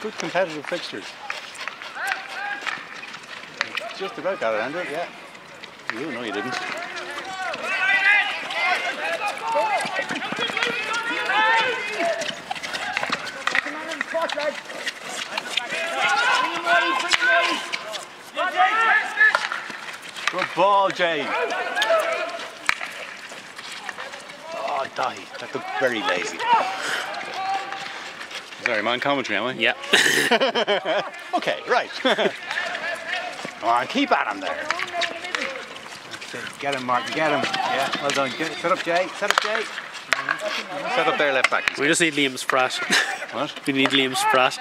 good competitive fixtures. Just about got it, Andrew. Yeah. You no, you didn't. Good ball, Jay. Oh, Dahi, that looked very lazy. Sorry, man, commentary, am I? Yeah. Okay, right. Come on, keep at him there. Get him, Mark. get him. Yeah, well done. Get, set up, Jay. Set up, Jay. Set up there, left back. we just need Liam Spratt. What? we need Liam Spratt.